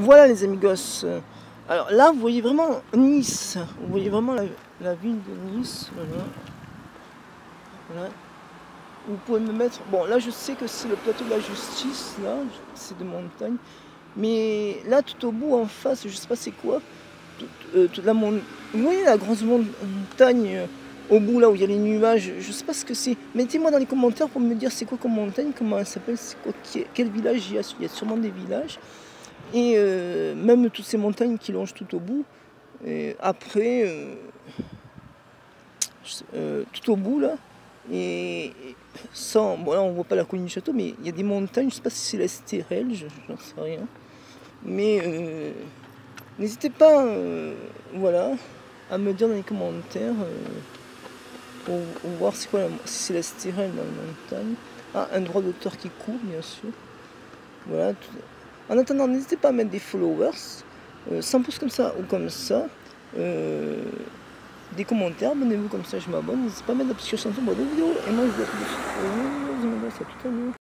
Voilà les amigos. Alors là, vous voyez vraiment Nice. Vous voyez vraiment la, ville de Nice. Voilà. Vous pouvez me mettre. Bon, là, je sais que c'est le plateau de la justice. Là, c'est de montagne. Mais là, tout au bout, en face, je sais pas c'est quoi. Euh, toute, la Vous voyez la grande montagne euh, au bout, là où il y a les nuages. Je sais pas ce que c'est. Mettez-moi dans les commentaires pour me dire c'est quoi comme montagne, comment elle s'appelle, quel village il y a. Il y a sûrement des villages. Et euh, même toutes ces montagnes qui longent tout au bout. Et après, euh, euh, tout au bout là, et sans, bon là on voit pas la colline du château, mais il y a des montagnes, je sais pas si c'est la stérelle, j'en sais rien. Mais n'hésitez pas, voilà, à me dire dans les commentaires pour, voir c'est quoi, si c'est la stérelle dans la montagne. Ah, un droit d'auteur qui court, bien sûr. Voilà. Tout, en attendant, n'hésitez pas à mettre des followers, euh, 100 pouces comme ça ou comme ça. Euh, des commentaires, abonnez-vous comme ça, je m'abonne. N'hésitez pas à mettre la petite chanson pour d'autres vidéos. Et moi, je vous dis